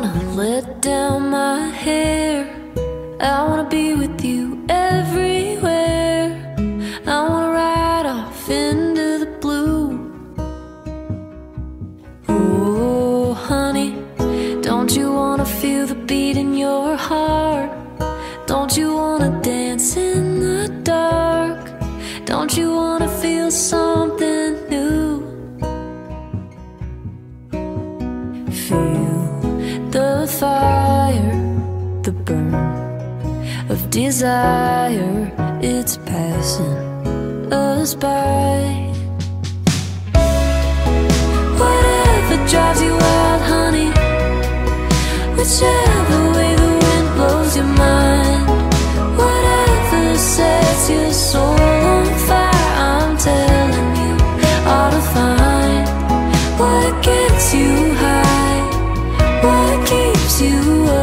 wanna let down my hair. I wanna be with you everywhere. I wanna ride off into the blue. Oh, honey, don't you wanna feel the beat in your heart? Don't you wanna dance in the dark? Don't you wanna feel something new? Feel fire, the burn of desire, it's passing us by. Whatever drives you wild, honey, whichever way the wind blows your mind, whatever sets your soul on fire, I'm telling you, all to find what gets you high you